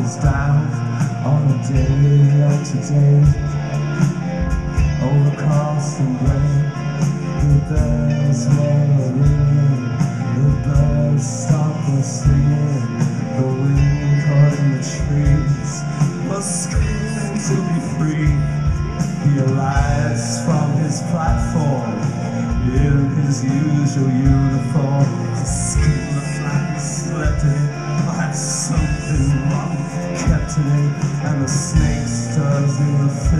is down on a day like today. Overcast and gray, the bells never ringing, the birds stop the singing, the wind caught in the trees must scream to be free. He alights from his platform in his usual uniform.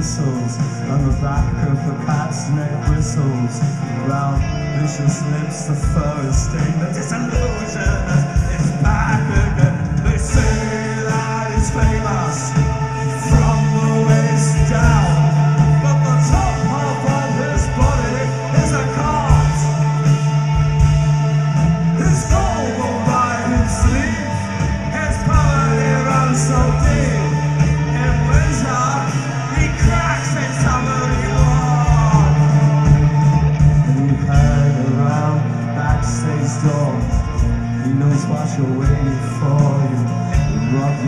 thistles on the back of a cat's neck bristles round vicious lips the fur is stained. But it's illusion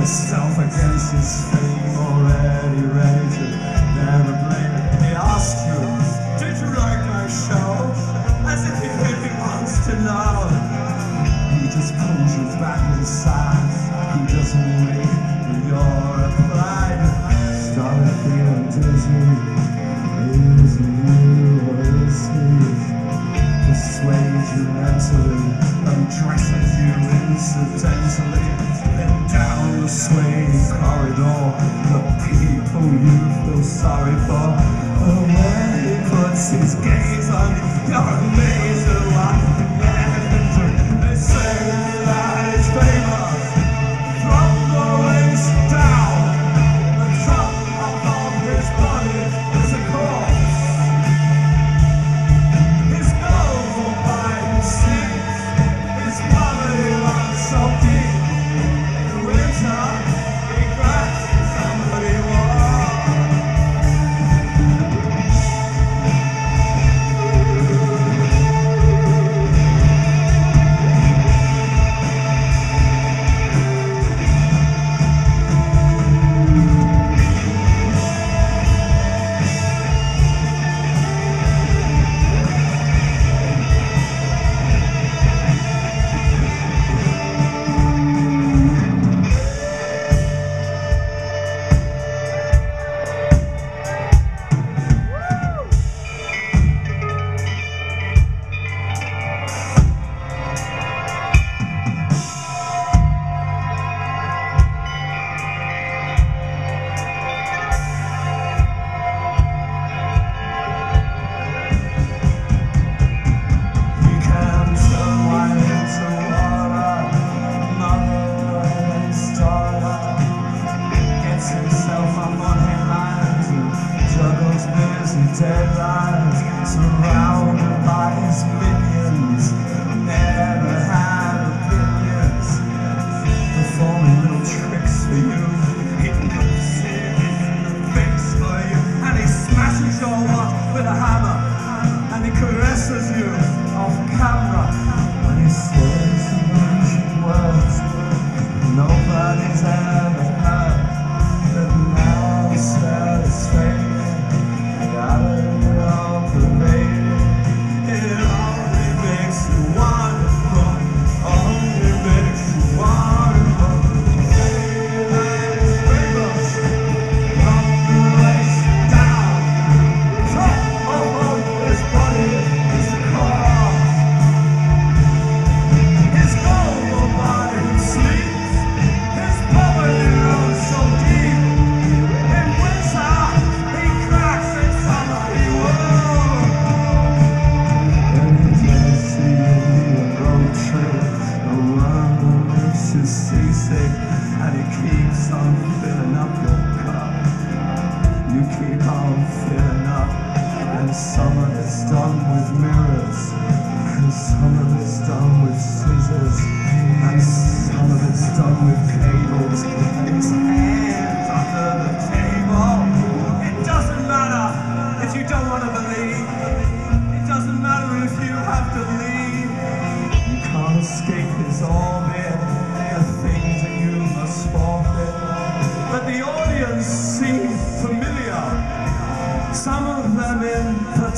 himself against face. slaves corridor The people you feel sorry for. The when he puts his gaze on your name dead lies surround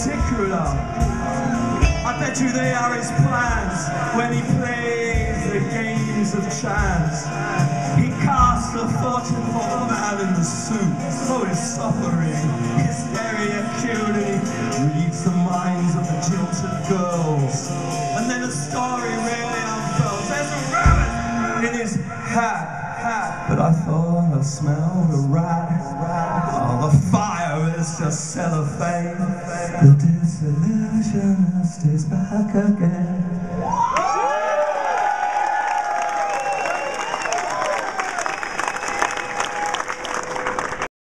particular. I bet you they are his plans when he plays the games of chance. He casts a fortune for the man in the suit, so his suffering, hysteria acuity, reads the minds of the jilted girls. Cellophane. The disillusionist is back again.